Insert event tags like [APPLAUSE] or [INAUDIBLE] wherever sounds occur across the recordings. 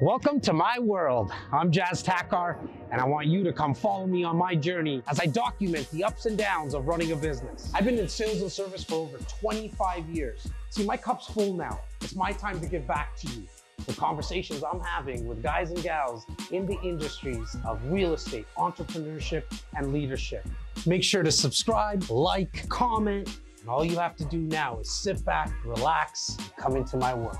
Welcome to my world. I'm Jas Takhar, and I want you to come follow me on my journey as I document the ups and downs of running a business. I've been in sales and service for over 25 years. See, my cup's full now. It's my time to give back to you. The conversations I'm having with guys and gals in the industries of real estate, entrepreneurship, and leadership. Make sure to subscribe, like, comment, and all you have to do now is sit back, relax, and come into my world.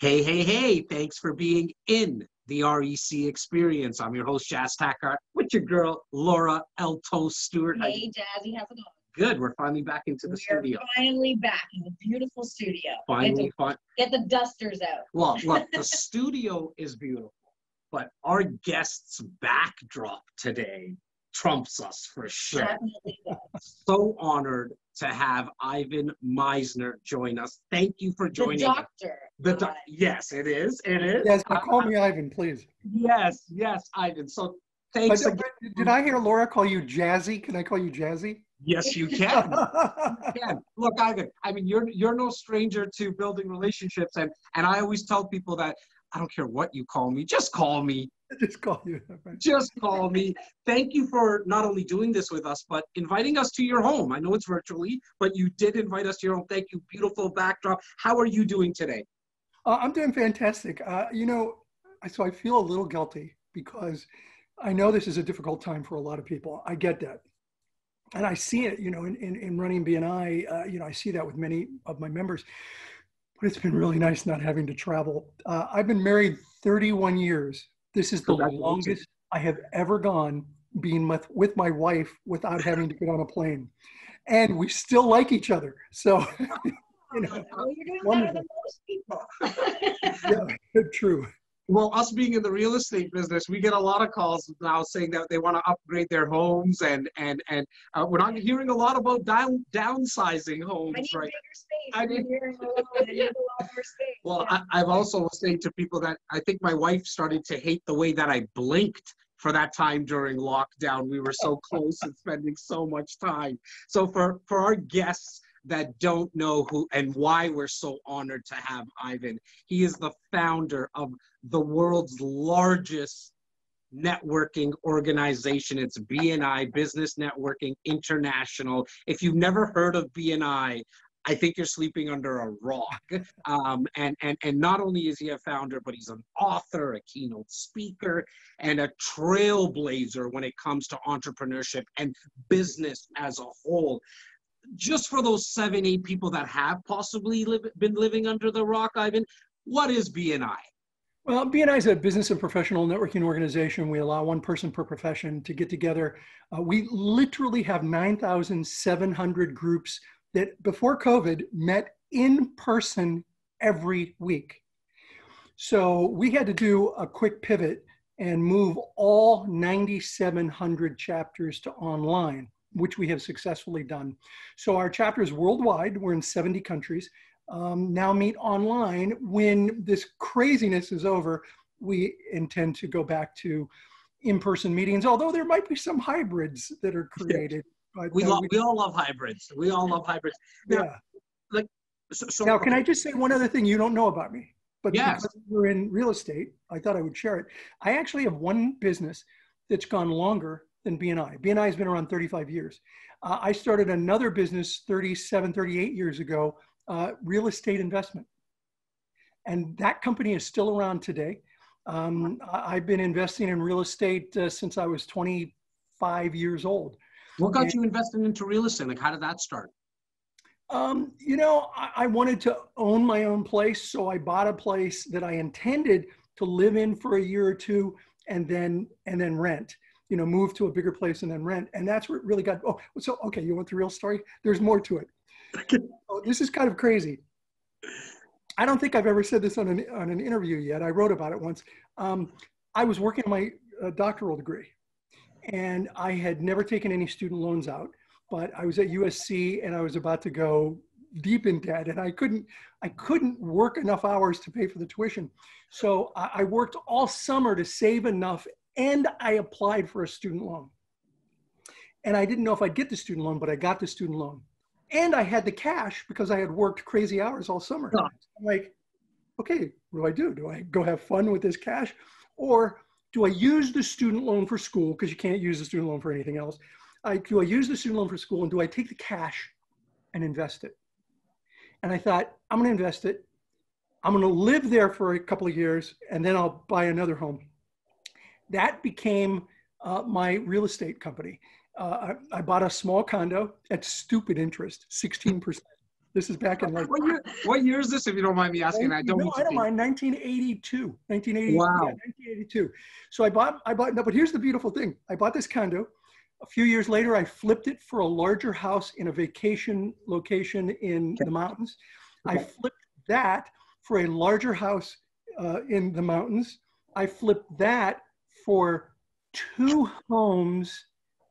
Hey, hey, hey, thanks for being in the REC experience. I'm your host, Jas Takhar, with your girl, Laura Elto Stewart. Hey, Jazzy, how's it going? Good, we're finally back into the studio. We're studio. finally back in the beautiful studio. Finally, Get, the, get the dusters out. Well, [LAUGHS] look, the studio is beautiful, but our guest's backdrop today trumps us for sure. Definitely does. So honored to have Ivan Misner join us. Thank you for joining us. doctor. The uh, doc- yes, it is. It is. Yes, but call me Ivan, please. Yes, yes, Ivan. So But, thanks but again. did I hear Laura call you Jazzy? Can I call you Jazzy? Yes, you can. [LAUGHS] can. Look, Ivan, I mean, you're you're no stranger to building relationships, and and I always tell people that I don't care what you call me, just call me, [LAUGHS] Just call you. right? just call me. Thank you for not only doing this with us, but inviting us to your home. I know it's virtually, but you did invite us to your home. Thank you. Beautiful backdrop. How are you doing today? Uh, I'm doing fantastic. Uh, you know, so I feel a little guilty because I know this is a difficult time for a lot of people. I get that. And I see it, you know, in, in, in running BNI, uh, you know, I see that with many of my members. But it's been really nice not having to travel. Uh, I've been married 31 years. This is the longest I have ever gone being with, with my wife without having to get on a plane. And we still like each other. So, [LAUGHS] you know, Well, you're doing Wonderful. better than most people. [LAUGHS] yeah, true. Well, us being in the real estate business, we get a lot of calls now saying that they want to upgrade their homes, and and and uh, we're not hearing a lot about down downsizing homes I need right bigger space. I need-. [LAUGHS] I need a lot more space. Well, Yeah. I, I've also saying to people that I think my wife started to hate the way that I blinked for that time during lockdown. We were so [LAUGHS] close and spending so much time. So for for our guests that don't know who and why we're so honored to have Ivan, he is the founder of the world's largest networking organization. It's BNI, Business Networking International. If you've never heard of BNI, I think you're sleeping under a rock. [LAUGHS] Um, and, and, and not only is he a founder, but he's an author, a keynote speaker, and a trailblazer when it comes to entrepreneurship and business as a whole. Just for those seven, eight people that have possibly live, been living under the rock, Ivan, what is BNI? Well, BNI is a business and professional networking organization. We allow one person per profession to get together. Uh, we literally have 9,700 groups that before COVID met in person every week. So we had to do a quick pivot and move all 9,700 chapters to online, which we have successfully done. So our chapters worldwide, we're in 70 countries um, now meet online. When this craziness is over, we intend to go back to in-person meetings, although there might be some hybrids that are created. But, We, uh, love, we all love hybrids. We all love hybrids. Now, yeah. So, so Now, can I just say one other thing you don't know about me? But Yes. because we're in real estate, I thought I would share it. I actually have one business that's gone longer than BNI. BNI has been around 35 years. Uh, I started another business 37, 38 years ago, uh, real estate investment. And that company is still around today. Um, I- I've been investing in real estate uh, since I was 25 years old. What got you invested into real estate? Like, how did that start? Um, you know, I, I wanted to own my own place, so I bought a place that I intended to live in for a year or two, and then and then rent. You know, move to a bigger place and then rent, and that's where it really got. Oh, so okay, you want the real story? There's more to it. [LAUGHS] oh, this is kind of crazy. I don't think I've ever said this on an on an interview yet. I wrote about it once. Um, I was working on my uh, doctoral degree, and I had never taken any student loans out but I was at USC and I was about to go deep in debt and I couldn't I couldn't work enough hours to pay for the tuition. So I, I worked all summer to save enough and I applied for a student loan. And I didn't know if I'd get the student loan, but I got the student loan. and I had the cash because I had worked crazy hours all summer. I'm like, okay, what do I do? Do I go have fun with this cash, or do I use the student loan for school because you can't use the student loan for anything else? I, do I use the student loan for school and do I take the cash and invest it? And I thought, I'm going to invest it. I'm going to live there for a couple of years and then I'll buy another home. That became uh, my real estate company. Uh, I, I bought a small condo at stupid interest, 16%. This is back in like What year, what year is this, if you don't mind me asking? I don't no, I don't mind. 1982. 1980, Wow. yeah, 1982. So I bought, I bought, no, but here's the beautiful thing. I bought this condo. A few years later, I flipped it for a larger house in a vacation location in the mountains. I flipped that for a larger house uh, in the mountains. I flipped that for two homes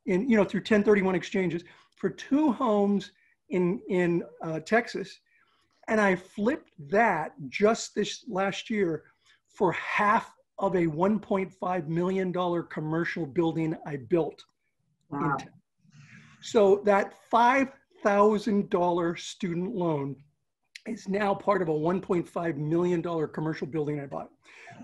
in, you know, through 1031 exchanges for two homes in, in uh, Texas. And I flipped that just this last year for half of a $1.5 million commercial building I built. Wow. So that $5,000 student loan is now part of a $1.5 million commercial building I bought.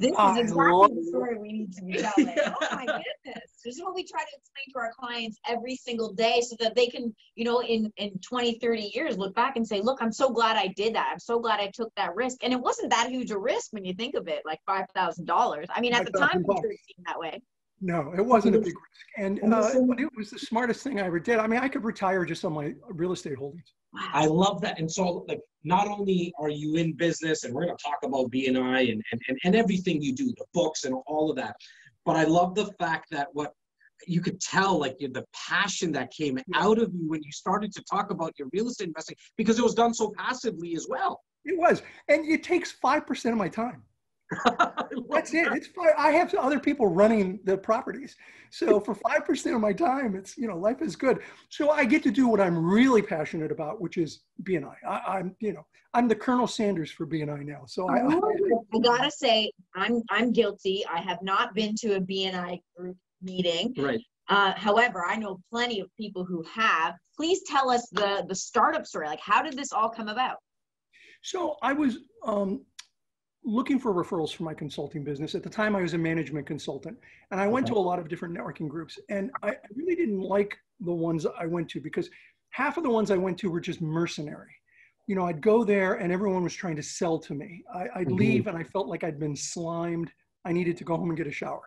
This is I exactly love- the story we need to be telling. [LAUGHS] Oh my goodness. This is what we try to explain to our clients every single day so that they can, you know, in, in 20, 30 years look back and say, look, I'm so glad I did that. I'm so glad I took that risk. And it wasn't that huge a risk when you think of it, like $5,000. I mean, at the time, $5,000 it seemed that way. No, it wasn't a big risk. And And uh, but it was the smartest thing I ever did. I mean, I could retire just on my real estate holdings. Wow. I love that. And so, like, not only are you in business, and we're going to talk about BNI and, and, and, and everything you do, the books and all of that, but I love the fact that what you could tell, like, the passion that came out of you when you started to talk about your real estate investing, because it was done so passively as well. It was. And it takes 5% of my time. [LAUGHS] That's it. It's fine. I have other people running the properties. So for 5% of my time, it's, you know, life is good. So I get to do what I'm really passionate about, which is BNI. I, I'm, you know, I'm the Colonel Sanders for BNI now. So I, I I gotta say, I'm I'm guilty. I have not been to a BNI group meeting. Right. Uh, however, I know plenty of people who have. Please tell us the the startup story. Like, how did this all come about? So I was um, looking for referrals for my consulting business. At the time, I was a management consultant, and I went to a lot of different networking groups. And I I really didn't like the ones I went to because half of the ones I went to were just mercenary. You know, I'd go there and everyone was trying to sell to me. I, I'd Mhm. leave and I felt like I'd been slimed. I needed to go home and get a shower.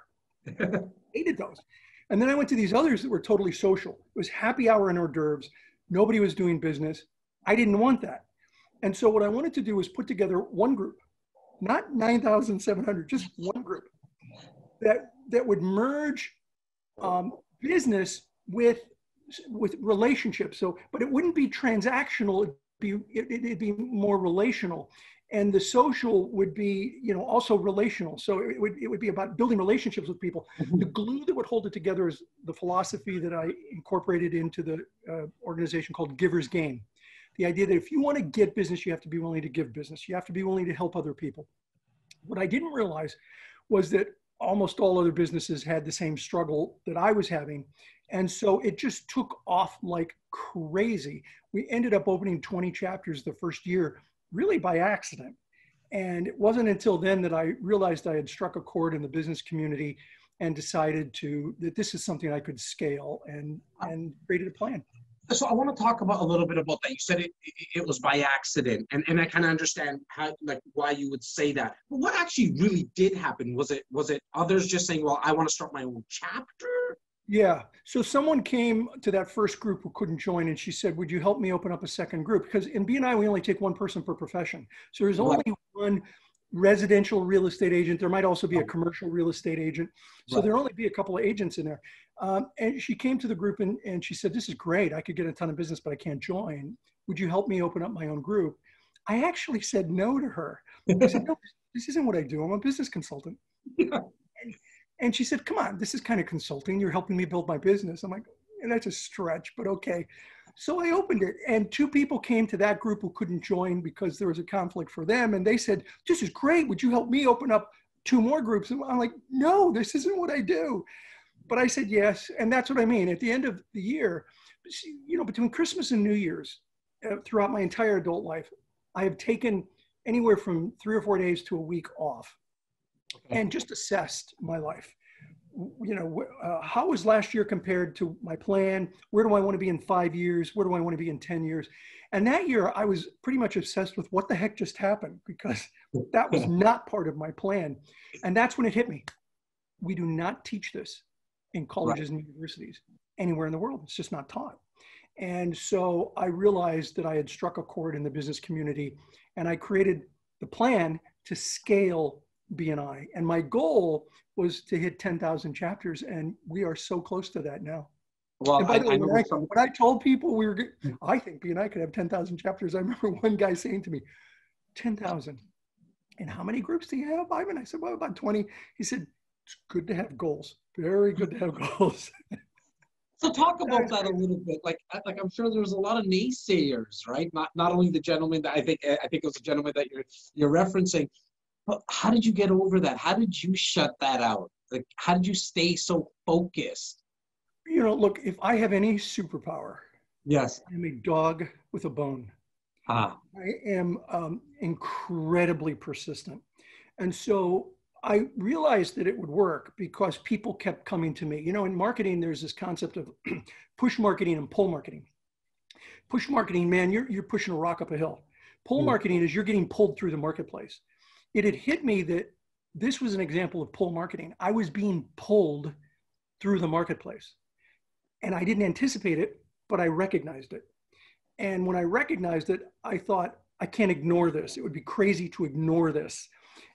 [LAUGHS] Hated those. And then I went to these others that were totally social. It was happy hour and hors d'oeuvres. Nobody was doing business. I didn't want that. And so what I wanted to do was put together one group, not 9,700, just one group that, that would merge um, business with, with relationships. So, but it wouldn't be transactional. It'd be, it, it'd be more relational. And the social would be, you know, also relational. So it would, it would be about building relationships with people. The glue that would hold it together is the philosophy that I incorporated into the uh, organization called Giver's Gain the idea that if you want to get business, you have to be willing to give business. You have to be willing to help other people. What I didn't realize was that almost all other businesses had the same struggle that I was having. And so it just took off like crazy. We ended up opening 20 chapters the first year, really by accident. And it wasn't until then that I realized I had struck a chord in the business community and decided to that this is something I could scale and and created a plan. So I want to talk about a little bit about that. You said it, it, was by accident, and, and I kind of understand how like why you would say that. But what actually really did happen? Was it was it others just saying, "Well, I want to start my own chapter"? Yeah. So someone came to that first group who couldn't join, and she said, "Would you help me open up a second group?" Because in BNI we only take one person per profession, so there's only one residential real estate agent. There might also be a commercial real estate agent, so Right. there'll only be a couple of agents in there. Um, and she came to the group and, and she said, "This is great. I could get a ton of business, but I can't join. Would you help me open up my own group?" I actually said no to her. I said, "No, this isn't what I do. I'm a business consultant." And, and she said, "Come on, this is kind of consulting. You're helping me build my business." I'm like, and that's a stretch, but okay. So I opened it, and two people came to that group who couldn't join because there was a conflict for them. And they said, This is great. Would you help me open up two more groups? And I'm like, No, this isn't what I do. But I said yes. And that's what I mean. At the end of the year, you know, between Christmas and New Year's, uh, throughout my entire adult life, I have taken anywhere from three or four days to a week off and just assessed my life. You know, uh, how was last year compared to my plan? Where do I want to be in five years? Where do I want to be in 10 years? And that year, I was pretty much obsessed with what the heck just happened because that was [LAUGHS] not part of my plan. And that's when it hit me. We do not teach this in colleges right. and universities anywhere in the world. It's just not taught. And so I realized that I had struck a chord in the business community and I created the plan to scale BNI. And my goal was to hit 10,000 chapters, and we are so close to that now. Well, and by I, the way, when I, some... when I, told people we were, hmm. I think BNI could have 10,000 chapters. I remember [LAUGHS] one guy saying to me, 10,000. And how many groups do you have, Ivan? I said, well, about 20. He said, it's good to have goals. Very good to have goals. [LAUGHS] So talk about that a little bit. Like, like I'm sure there's a lot of naysayers, right? Not not only the gentleman that I think I think it was a gentleman that you're you're referencing, but how did you get over that? How did you shut that out? Like, how did you stay so focused? You know, look, if I have any superpower, yes, I'm a dog with a bone. Ah. I am um, incredibly persistent, and so I realized that it would work because people kept coming to me. You know, in marketing, there's this concept of [CLEARS THROAT] push marketing and pull marketing. Push marketing, man, you're, you're pushing a rock up a hill. Pull mm. marketing is you're getting pulled through the marketplace. It had hit me that this was an example of pull marketing. I was being pulled through the marketplace. And I didn't anticipate it, but I recognized it. And when I recognized it, I thought, I can't ignore this. It would be crazy to ignore this.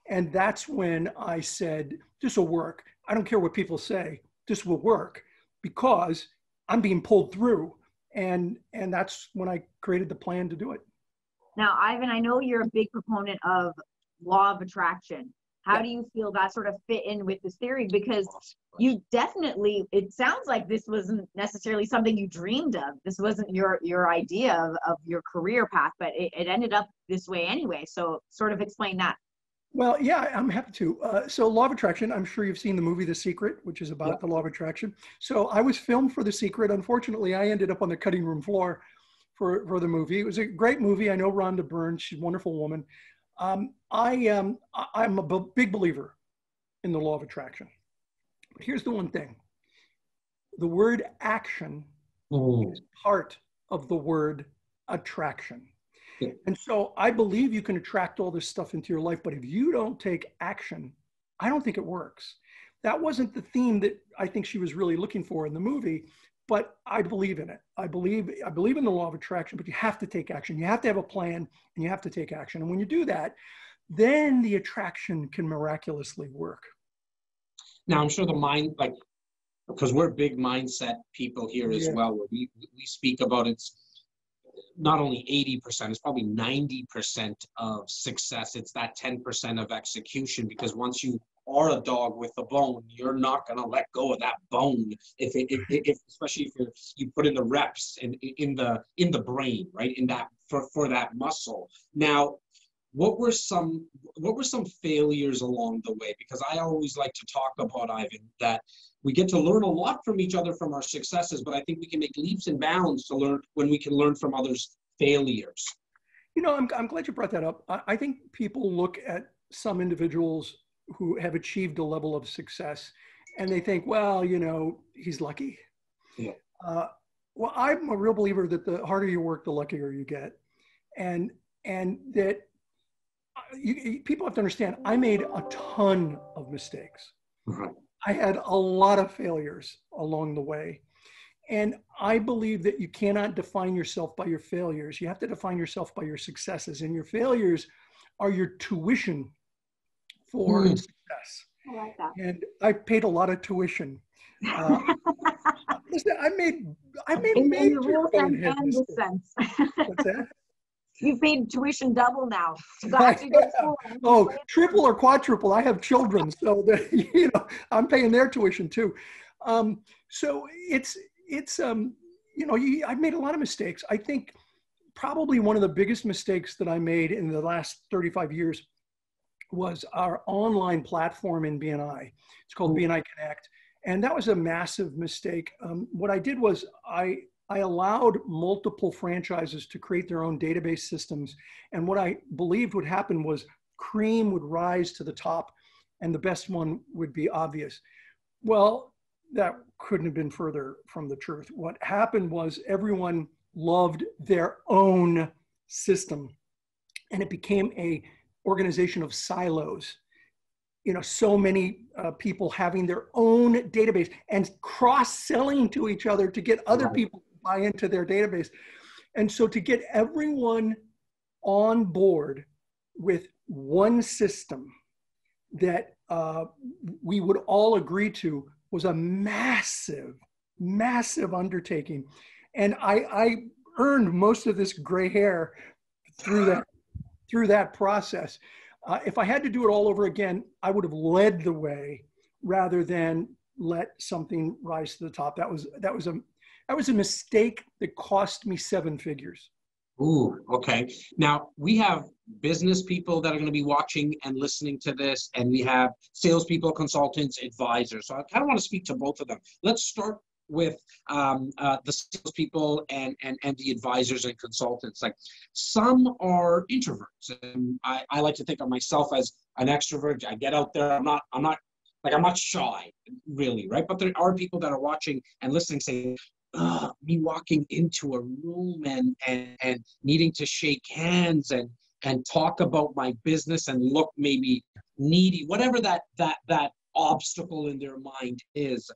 And that's when I said, this will work. I don't care what people say, this will work because I'm being pulled through. And, and that's when I created the plan to do it. Now, Ivan, I know you're a big proponent of law of attraction. How do you feel that sort of fit in with this theory? Because you definitely, it sounds like this wasn't necessarily something you dreamed of. This wasn't your your idea of, of your career path, but it, it ended up this way anyway. So sort of explain that. Well, yeah, I'm happy to. Uh, so, Law of Attraction, I'm sure you've seen the movie The Secret, which is about the Law of Attraction. So, I was filmed for The Secret. Unfortunately, I ended up on the cutting room floor for, for the movie. It was a great movie. I know Rhonda Byrne, she's a wonderful woman. Um, I, um, I'm a b- big believer in the Law of Attraction. But here's the one thing the word action mm. is part of the word attraction. And so I believe you can attract all this stuff into your life, but if you don't take action, I don't think it works. That wasn't the theme that I think she was really looking for in the movie, but I believe in it. I believe I believe in the law of attraction, but you have to take action. You have to have a plan and you have to take action. And when you do that, then the attraction can miraculously work. Now I'm sure the mind like because we're big mindset people here as yeah. well. We we speak about it's not only 80%, it's probably 90% of success. It's that 10% of execution because once you are a dog with a bone, you're not going to let go of that bone. If, it, if, if especially if you put in the reps in, in the in the brain, right, in that for, for that muscle. Now, what were some what were some failures along the way? Because I always like to talk about Ivan that we get to learn a lot from each other from our successes, but I think we can make leaps and bounds to learn when we can learn from others' failures. You know, I'm, I'm glad you brought that up. I, I think people look at some individuals who have achieved a level of success and they think, well, you know, he's lucky. Yeah. Uh, well, I'm a real believer that the harder you work, the luckier you get. And, and that you, people have to understand, I made a ton of mistakes. Right. I had a lot of failures along the way. And I believe that you cannot define yourself by your failures. You have to define yourself by your successes. And your failures are your tuition for mm. success. I like that. And I paid a lot of tuition. Uh, [LAUGHS] listen, I made I made major bonehead mistakes. What's that? [LAUGHS] You've paid tuition double now. [LAUGHS] oh, triple or quadruple. I have children, so [LAUGHS] the, you know I'm paying their tuition too. Um, so it's it's um, you know you, I've made a lot of mistakes. I think probably one of the biggest mistakes that I made in the last 35 years was our online platform in BNI. It's called BNI Connect, and that was a massive mistake. Um, what I did was I I allowed multiple franchises to create their own database systems. And what I believed would happen was cream would rise to the top and the best one would be obvious. Well, that couldn't have been further from the truth. What happened was everyone loved their own system and it became a organization of silos you know so many uh, people having their own database and cross selling to each other to get other right. people buy into their database. And so to get everyone on board with one system that uh, we would all agree to was a massive massive undertaking. And i i earned most of this gray hair through that through that process. Uh, if I had to do it all over again, I would have led the way rather than let something rise to the top. That was that was a that was a mistake that cost me seven figures. Ooh, okay. Now we have business people that are going to be watching and listening to this, and we have salespeople, consultants, advisors. So I kind of want to speak to both of them. Let's start with um, uh, the salespeople and, and, and the advisors and consultants. Like some are introverts, and I, I like to think of myself as an extrovert. I get out there. I'm not. I'm not like I'm not shy, really, right? But there are people that are watching and listening, saying, "Me walking into a room and and and needing to shake hands and and talk about my business and look maybe needy, whatever that that that obstacle in their mind is."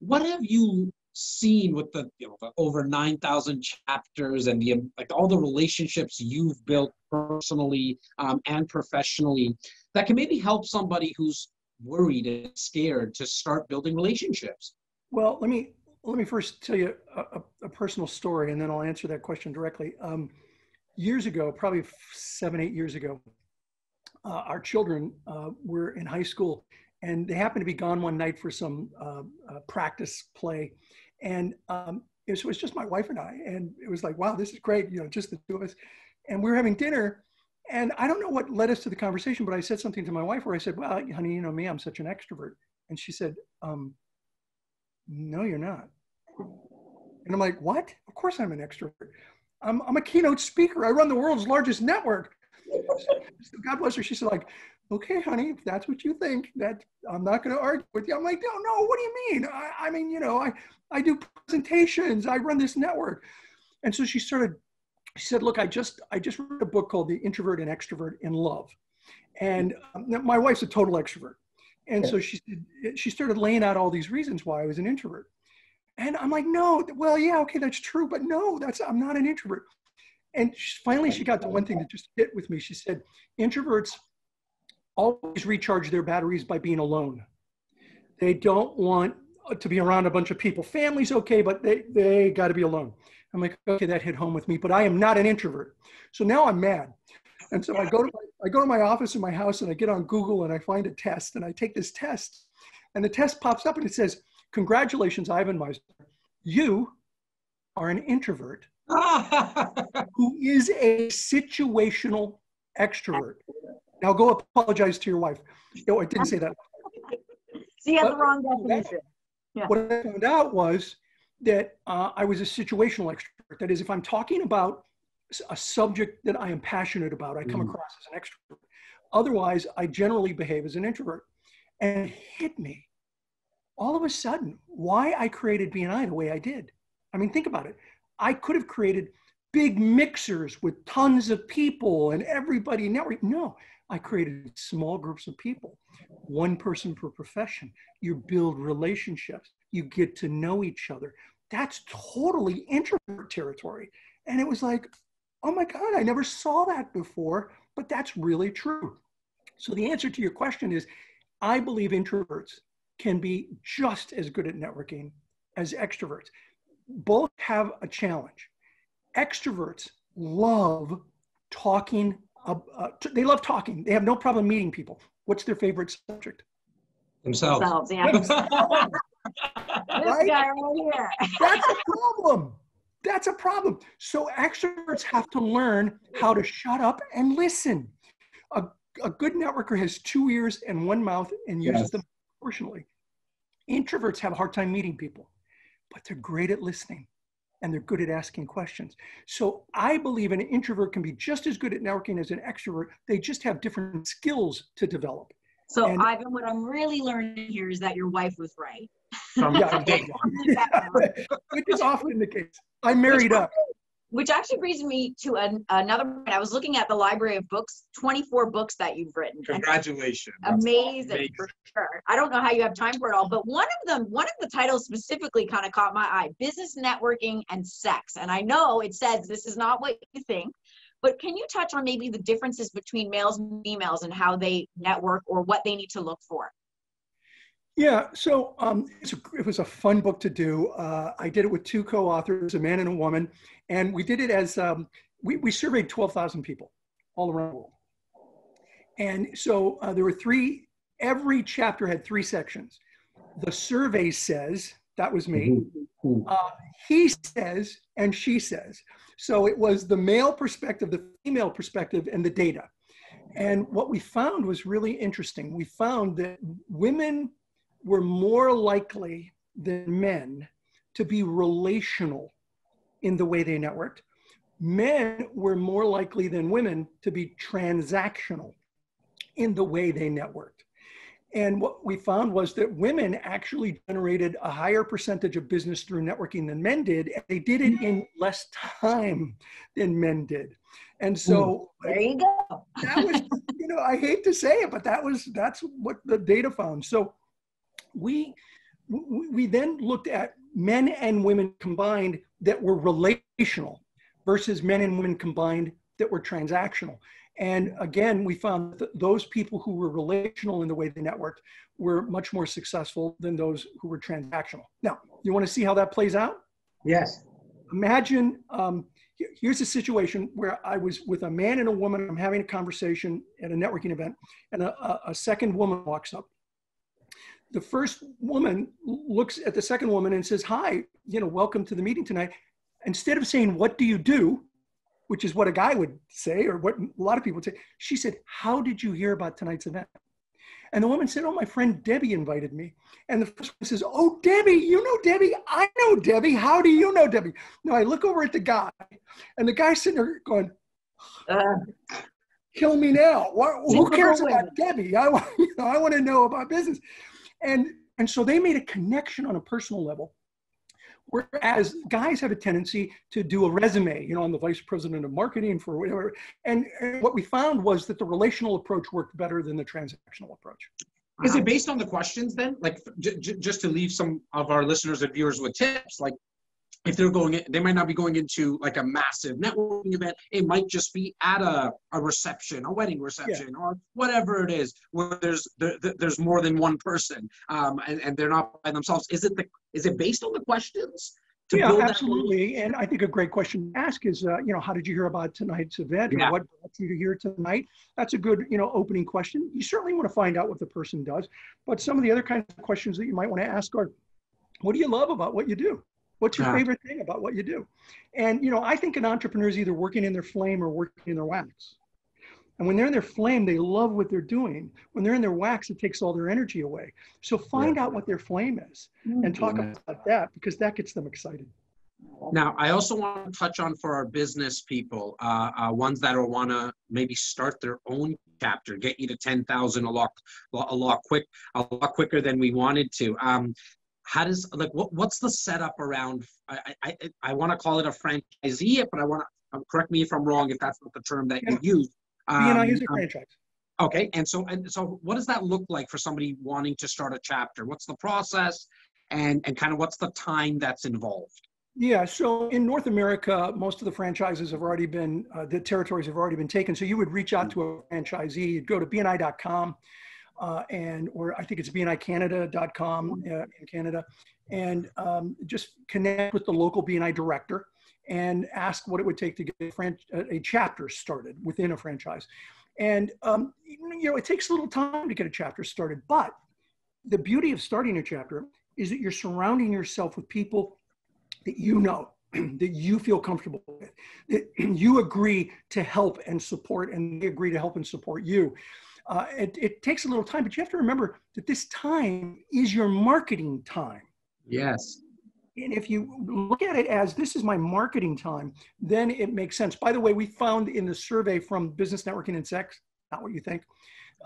what have you seen with the, you know, the over 9,000 chapters and the like all the relationships you've built personally um, and professionally that can maybe help somebody who's worried and scared to start building relationships? Well, let me let me first tell you a, a personal story, and then I'll answer that question directly. Um, years ago, probably seven, eight years ago, uh, our children uh, were in high school, and they happened to be gone one night for some uh, uh, practice play, and um, it was just my wife and I, and it was like, wow, this is great, you know, just the two of us, and we were having dinner, and I don't know what led us to the conversation, but I said something to my wife where I said, well, honey, you know me, I'm such an extrovert, and she said, um, no, you're not, and I'm like, what? Of course I'm an extrovert. I'm, I'm a keynote speaker. I run the world's largest network. God bless her. She said, like, okay, honey, if that's what you think, that I'm not going to argue with you. I'm like, no, no, what do you mean? I, I mean, you know, I, I do presentations, I run this network. And so she started, she said, look, I just, I just read a book called The Introvert and Extrovert in Love. And um, my wife's a total extrovert. And so she, she started laying out all these reasons why I was an introvert. And I'm like, no, well, yeah, okay, that's true, but no, that's, I'm not an introvert. And she, finally, she got the one thing that just hit with me. She said, introverts always recharge their batteries by being alone. They don't want uh, to be around a bunch of people. Family's okay, but they, they got to be alone. I'm like, okay, that hit home with me, but I am not an introvert. So now I'm mad. And so I go to my, I go to my office in my house and I get on Google and I find a test and I take this test and the test pops up and it says, congratulations, Ivan Misner. You are an introvert [LAUGHS] who is a situational extrovert. Now go apologize to your wife. No, I didn't say that. so you had the wrong definition. Yeah. What I found out was that uh, I was a situational extrovert. That is, if I'm talking about a subject that I am passionate about, I come mm. across as an extrovert. Otherwise, I generally behave as an introvert. And it hit me all of a sudden why I created BNI the way I did. I mean, think about it. I could have created big mixers with tons of people and everybody network. No, I created small groups of people, one person per profession. You build relationships, you get to know each other. That's totally introvert territory. And it was like, oh my God, I never saw that before, but that's really true. So the answer to your question is I believe introverts can be just as good at networking as extroverts. Both have a challenge. Extroverts love talking uh, uh, they love talking. They have no problem meeting people. What's their favorite subject? Themselves. Themselves, yeah. [LAUGHS] right? Guy right here. That's a problem. That's a problem. So extroverts have to learn how to shut up and listen. A, a good networker has two ears and one mouth and uses yes. them proportionally. Introverts have a hard time meeting people, but they're great at listening. and they're good at asking questions. So I believe an introvert can be just as good at networking as an extrovert. They just have different skills to develop. So and, Ivan, what I'm really learning here is that your wife was right. From, yeah, yeah, [LAUGHS] which is often the case. I married up which actually brings me to an, another point. I was looking at the library of books, 24 books that you've written. Congratulations. Amazing, amazing, for sure. I don't know how you have time for it all, but one of them, one of the titles specifically kind of caught my eye, business networking and sex. And I know it says this is not what you think, but can you touch on maybe the differences between males and females and how they network or what they need to look for? Yeah, so um, it was a fun book to do. Uh, I did it with two co-authors, a man and a woman, and we did it as um, we, we surveyed 12,000 people all around the world. And so uh, there were three, every chapter had three sections. The survey says, that was me. Mm-hmm. Uh, he says, and she says. So it was the male perspective, the female perspective, and the data. And what we found was really interesting. We found that women were more likely than men to be relational in the way they networked. Men were more likely than women to be transactional in the way they networked. And what we found was that women actually generated a higher percentage of business through networking than men did, and they did it in less time than men did. And so hmm, there you go. that was, you know, I hate to say it, but that was that's what the data found. So we we then looked at men and women combined that were relational versus men and women combined that were transactional. And again, we found that those people who were relational in the way they networked were much more successful than those who were transactional. Now, you want to see how that plays out? Yes. Imagine um, here's a situation where I was with a man and a woman. I'm having a conversation at a networking event, and a, a second woman walks up the first woman looks at the second woman and says, Hi, you know, welcome to the meeting tonight. Instead of saying, What do you do? which is what a guy would say, or what a lot of people would say, she said, How did you hear about tonight's event? And the woman said, Oh, my friend Debbie invited me. And the first one says, Oh, Debbie, you know Debbie? I know Debbie. How do you know Debbie? Now I look over at the guy, and the guy's sitting there going, uh, Kill me now. What, who cares about Debbie? I, [LAUGHS] you know, I want to know about business. And, and so they made a connection on a personal level. Whereas guys have a tendency to do a resume, you know, I'm the vice president of marketing for whatever. And, and what we found was that the relational approach worked better than the transactional approach. Is it based on the questions then? Like, j- j- just to leave some of our listeners and viewers with tips, like, if they're going in, they might not be going into like a massive networking event. It might just be at a, a reception, a wedding reception, yeah. or whatever it is, where there's there, there's more than one person, um, and, and they're not by themselves. Is it the is it based on the questions? yeah, absolutely. And I think a great question to ask is, uh, you know, how did you hear about tonight's event, or yeah. what brought you to here tonight? That's a good, you know, opening question. You certainly want to find out what the person does, but some of the other kinds of questions that you might want to ask are, what do you love about what you do? What's your yeah. favorite thing about what you do? And you know, I think an entrepreneur is either working in their flame or working in their wax. And when they're in their flame, they love what they're doing. When they're in their wax, it takes all their energy away. So find yeah. out what their flame is and talk yeah. about that because that gets them excited. Now, I also want to touch on for our business people, uh, uh, ones that are want to maybe start their own chapter, get you to ten thousand a lot, a lot quick, a lot quicker than we wanted to. Um, how does like what, what's the setup around i i, I want to call it a franchisee but i want to um, correct me if i'm wrong if that's not the term that yeah. you use um, BNI is a franchise. okay and so and so what does that look like for somebody wanting to start a chapter what's the process and and kind of what's the time that's involved yeah, so in North America, most of the franchises have already been, uh, the territories have already been taken. So you would reach out to a franchisee, you'd go to bni.com, uh, and or I think it's bnicanada.com uh, in Canada, and um, just connect with the local BNI director and ask what it would take to get a, a chapter started within a franchise. And um, you know, it takes a little time to get a chapter started, but the beauty of starting a chapter is that you're surrounding yourself with people that you know [CLEARS THROAT] that you feel comfortable with, that [CLEARS THROAT] you agree to help and support, and they agree to help and support you. Uh, it, it takes a little time, but you have to remember that this time is your marketing time. Yes. and if you look at it as this is my marketing time, then it makes sense. By the way, we found in the survey from Business Networking and Sex, not what you think,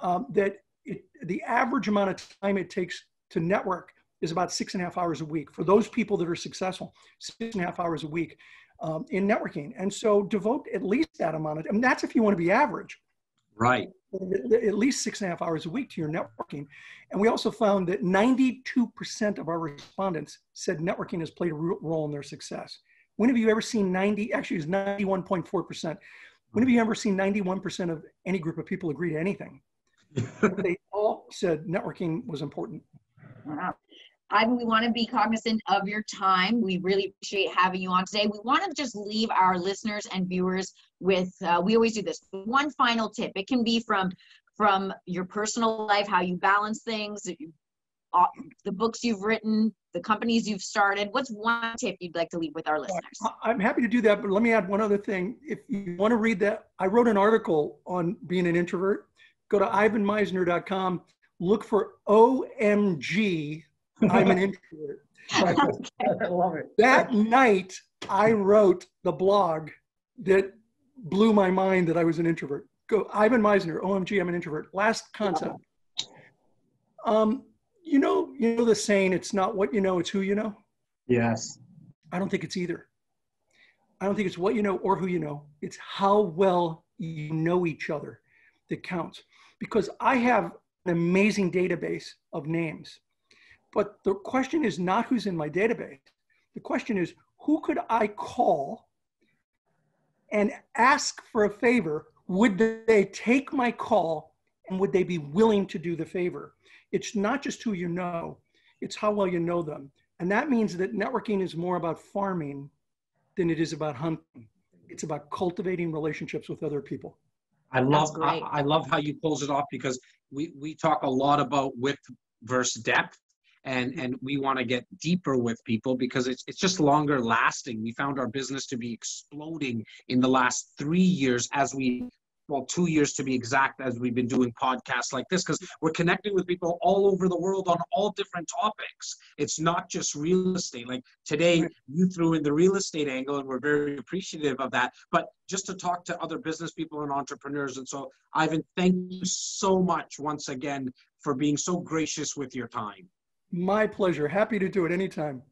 um, that it, the average amount of time it takes to network is about six and a half hours a week for those people that are successful, six and a half hours a week um, in networking. And so devote at least that amount of, mean, that's if you want to be average. Right. At least six and a half hours a week to your networking. And we also found that 92% of our respondents said networking has played a role in their success. When have you ever seen 90, actually it's 91.4%. When have you ever seen 91% of any group of people agree to anything? [LAUGHS] they all said networking was important. Wow. Ivan, we want to be cognizant of your time. We really appreciate having you on today. We want to just leave our listeners and viewers with, uh, we always do this, one final tip. It can be from from your personal life, how you balance things, uh, the books you've written, the companies you've started. What's one tip you'd like to leave with our listeners? I'm happy to do that, but let me add one other thing. If you want to read that, I wrote an article on being an introvert. Go to ivanmisner.com, look for OMG I'm an introvert. [LAUGHS] I love it. That night, I wrote the blog that blew my mind that I was an introvert. Go, Ivan Misner, OMG, I'm an introvert. Last concept. Um, you know, you know the saying, it's not what you know, it's who you know. Yes. I don't think it's either. I don't think it's what you know or who you know. It's how well you know each other that counts. Because I have an amazing database of names but the question is not who's in my database. The question is who could I call and ask for a favor? Would they take my call and would they be willing to do the favor? It's not just who you know, it's how well you know them. And that means that networking is more about farming than it is about hunting. It's about cultivating relationships with other people. I love I, I, love how you close it off because we, we talk a lot about width versus depth and and we want to get deeper with people because it's it's just longer lasting. We found our business to be exploding in the last three years as we well two years to be exact as we've been doing podcasts like this because we're connecting with people all over the world on all different topics. It's not just real estate. Like today you threw in the real estate angle and we're very appreciative of that. But just to talk to other business people and entrepreneurs and so ivan thank you so much once again for being so gracious with your time my pleasure. Happy to do it anytime.